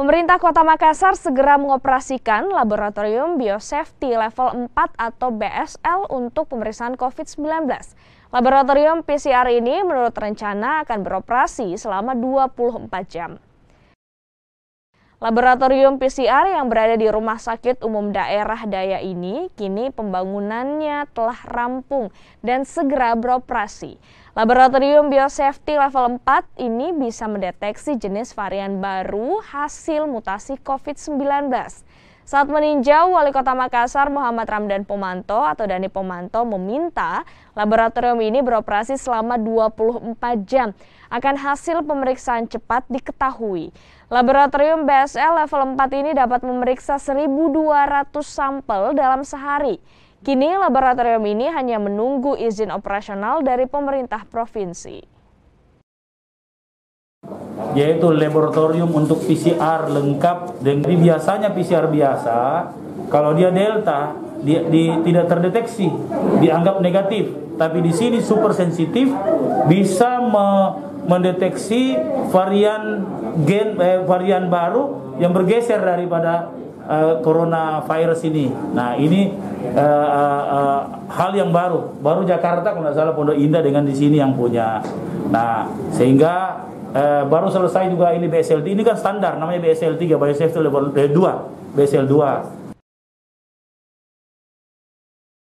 Pemerintah Kota Makassar segera mengoperasikan laboratorium biosafety level 4 atau BSL untuk pemeriksaan COVID-19. Laboratorium PCR ini menurut rencana akan beroperasi selama 24 jam. Laboratorium PCR yang berada di Rumah Sakit Umum Daerah Daya ini kini pembangunannya telah rampung dan segera beroperasi. Laboratorium Biosafety level 4 ini bisa mendeteksi jenis varian baru hasil mutasi COVID-19. Saat meninjau, Wali Kota Makassar Muhammad Ramdan Pomanto atau Dani Pomanto meminta laboratorium ini beroperasi selama 24 jam. Akan hasil pemeriksaan cepat diketahui. Laboratorium BSL level 4 ini dapat memeriksa 1.200 sampel dalam sehari. Kini laboratorium ini hanya menunggu izin operasional dari pemerintah provinsi yaitu laboratorium untuk PCR lengkap dengan biasanya PCR biasa kalau dia delta dia di, tidak terdeteksi dianggap negatif tapi di sini super sensitif bisa me, mendeteksi varian gen eh, varian baru yang bergeser daripada uh, coronavirus ini. Nah ini uh, uh, uh, hal yang baru. Baru Jakarta kalau tidak salah Pondok Indah dengan di sini yang punya. Nah sehingga Eh, baru selesai juga ini BSL ini kan standar namanya BSL 3 Biosafety Level 2 BSL 2